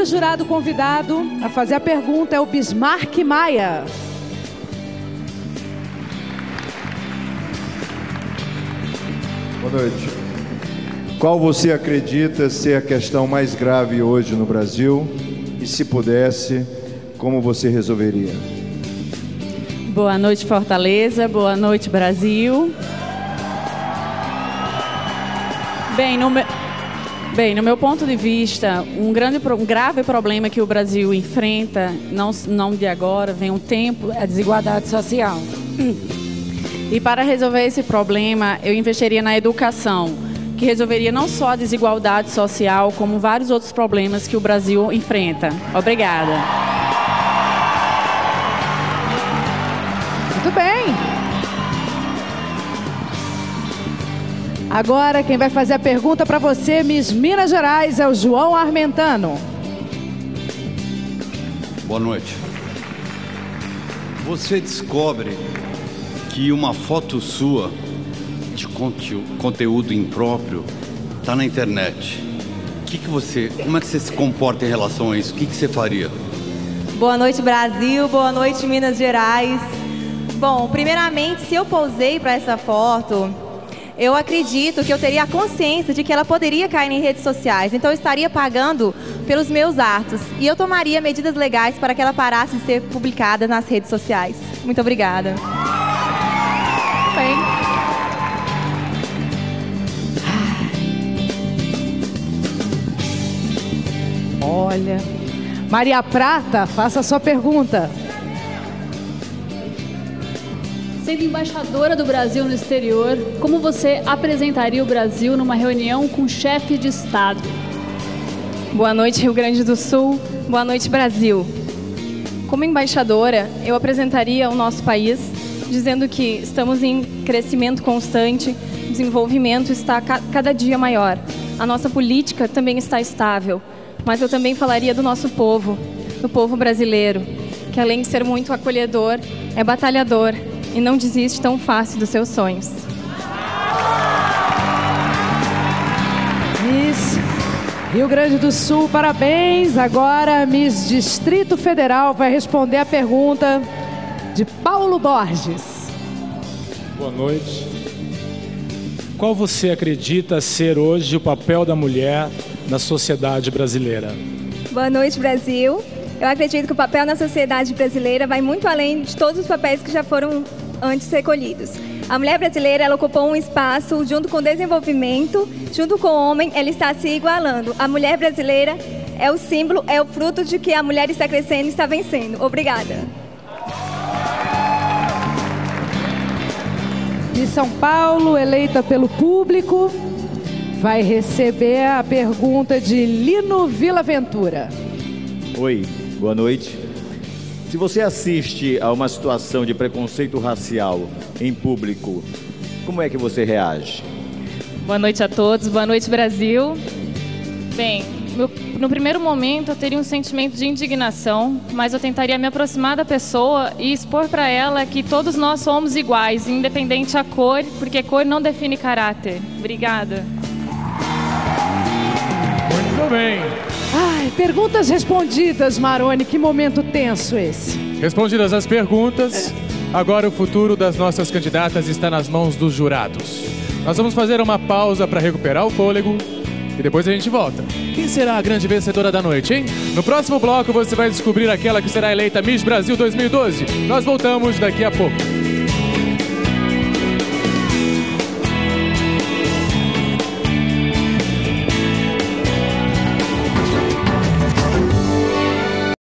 primeiro jurado convidado a fazer a pergunta é o Bismarck Maia. Boa noite. Qual você acredita ser a questão mais grave hoje no Brasil? E se pudesse, como você resolveria? Boa noite, Fortaleza. Boa noite, Brasil. Bem, no meu, bem, no meu ponto de vista, um, grande, um grave problema que o Brasil enfrenta, não, não de agora, vem um tempo, é a desigualdade social. E para resolver esse problema, eu investiria na educação, que resolveria não só a desigualdade social, como vários outros problemas que o Brasil enfrenta. Obrigada. Muito bem. Agora, quem vai fazer a pergunta para você, Miss Minas Gerais, é o João Armentano. Boa noite. Você descobre que uma foto sua de conteúdo impróprio está na internet. O que, que você, como é que você se comporta em relação a isso? O que, que você faria? Boa noite, Brasil. Boa noite, Minas Gerais. Bom, primeiramente, se eu pousei para essa foto, eu acredito que eu teria a consciência de que ela poderia cair em redes sociais. Então eu estaria pagando pelos meus atos. E eu tomaria medidas legais para que ela parasse de ser publicada nas redes sociais. Muito obrigada. Bem. Olha. Maria Prata, faça a sua pergunta. Sendo embaixadora do Brasil no exterior, como você apresentaria o Brasil numa reunião com chefe de Estado? Boa noite, Rio Grande do Sul. Boa noite, Brasil. Como embaixadora, eu apresentaria o nosso país dizendo que estamos em crescimento constante, desenvolvimento está cada dia maior. A nossa política também está estável, mas eu também falaria do nosso povo, do povo brasileiro, que além de ser muito acolhedor, é batalhador, e não desiste tão fácil dos seus sonhos. Miss Rio Grande do Sul, parabéns. Agora, Miss Distrito Federal vai responder a pergunta de Paulo Borges. Boa noite. Qual você acredita ser hoje o papel da mulher na sociedade brasileira? Boa noite, Brasil. Eu acredito que o papel na sociedade brasileira vai muito além de todos os papéis que já foram antes recolhidos. A mulher brasileira ela ocupou um espaço junto com o desenvolvimento, junto com o homem, ela está se igualando. A mulher brasileira é o símbolo, é o fruto de que a mulher está crescendo e está vencendo. Obrigada. De São Paulo, eleita pelo público, vai receber a pergunta de Lino Vilaventura. Oi, Boa noite. Se você assiste a uma situação de preconceito racial em público, como é que você reage? Boa noite a todos, boa noite Brasil. Bem, no primeiro momento eu teria um sentimento de indignação, mas eu tentaria me aproximar da pessoa e expor para ela que todos nós somos iguais, independente a cor, porque cor não define caráter. Obrigada. Muito bem. Ai, perguntas respondidas, Marone. Que momento tenso esse. Respondidas as perguntas, agora o futuro das nossas candidatas está nas mãos dos jurados. Nós vamos fazer uma pausa para recuperar o fôlego e depois a gente volta. Quem será a grande vencedora da noite, hein? No próximo bloco você vai descobrir aquela que será eleita Miss Brasil 2012. Nós voltamos daqui a pouco.